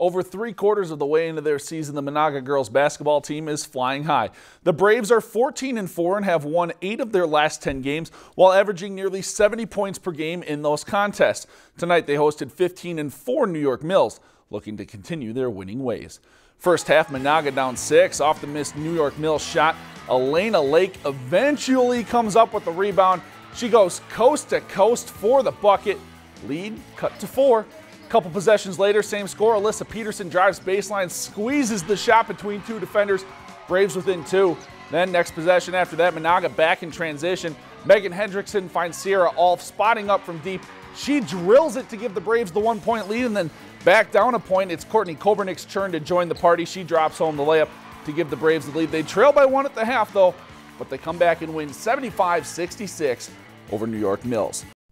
Over three quarters of the way into their season, the Menahga girls basketball team is flying high. The Braves are 14 and 4 and have won eight of their last 10 games while averaging nearly 70 points per game in those contests. Tonight they hosted 15 and 4 New York Mills, looking to continue their winning ways. First half, Menahga down six off the missed New York Mills shot. Elena Lake eventually comes up with the rebound. She goes coast to coast for the bucket. Lead cut to four. Couple possessions later, same score. Alyssa Peterson drives baseline, squeezes the shot between two defenders. Braves within two. Then next possession after that, Menahga back in transition. Megan Hendrickson finds Sierra Alf spotting up from deep. She drills it to give the Braves the one point lead and then back down a point. It's Courtney Kobernick's turn to join the party. She drops home the layup to give the Braves the lead. They trail by one at the half though, but they come back and win 75 66 over New York Mills.